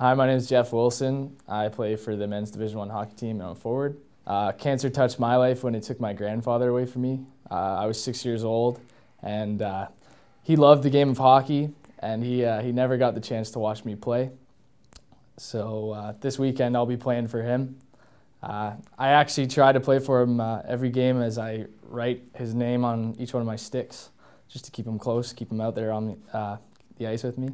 Hi, my name is Jeff Wilson. I play for the men's Division One hockey team and I'm forward. Uh, cancer touched my life when it took my grandfather away from me. Uh, I was six years old, and uh, he loved the game of hockey, and he uh, he never got the chance to watch me play. So uh, this weekend I'll be playing for him. Uh, I actually try to play for him every game as I write his name on each one of my sticks, just to keep him close, keep him out there on the, the ice with me.